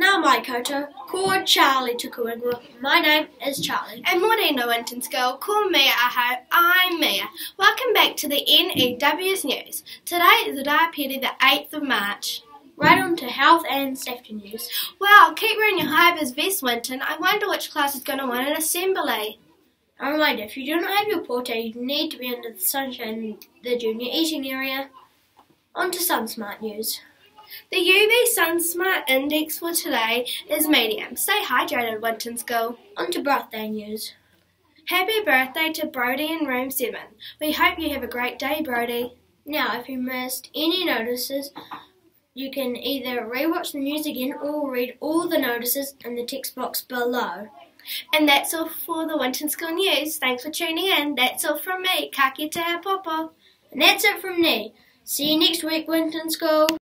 mai koutou, ko Charlie tōku ingoa. My name is Charlie. And no Winton School, ko Mia aho, I'm Mia. Welcome back to the NEWS News. Today is the day Diapedi, the 8th of March. Right on to health and safety news. Well, keep wearing your high vis vest, Winton. I wonder which class is going to win an assembly. A reminder, if you do not have your pōtae, you need to be under the sunshine in the junior eating area. On to some smart news. The UV SunSmart index for today is medium. Stay hydrated, Winton School. On to birthday news. Happy birthday to Brody in room 7. We hope you have a great day, Brody. Now, if you missed any notices, you can either rewatch the news again or read all the notices in the text box below. And that's all for the Winton School News. Thanks for tuning in. That's all from me, Kaki Te Popo. And that's it from me. See you next week, Winton School.